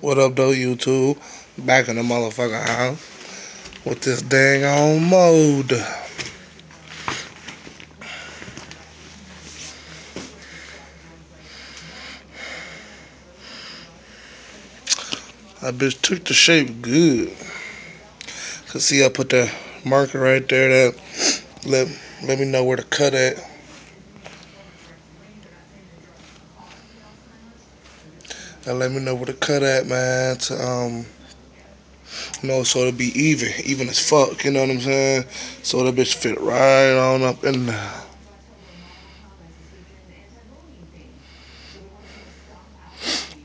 What up, though, YouTube? Back in the motherfucking house with this dang on mode. That bitch took the shape good. Cause see, I put the marker right there that let let me know where to cut at. And let me know where to cut at, man. To um, you know, so it'll be even, even as fuck. You know what I'm saying? So that bitch fit right on up in there.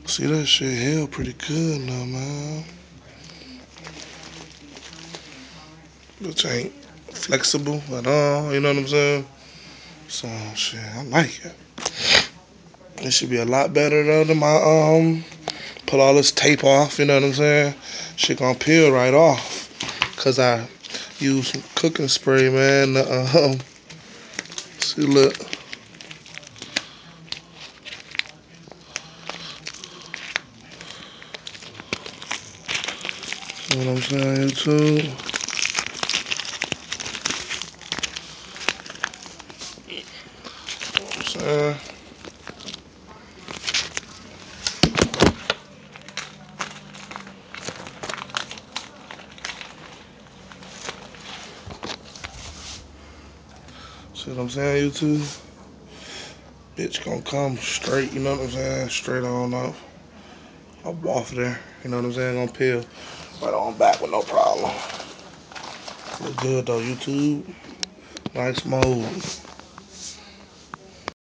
See that shit held pretty good now, man. Which ain't flexible at all. You know what I'm saying? So shit, I like it. It should be a lot better though than my um put all this tape off, you know what I'm saying? Shit gonna peel right off. Cause I use some cooking spray, man. Uh, um, see look. You know what I'm saying, YouTube? You know what I'm saying? See what I'm saying, YouTube? Bitch gonna come straight, you know what I'm saying? Straight on off. I'll off there, you know what I'm saying? Gonna peel right on back with no problem. Look good though, YouTube. Nice mode.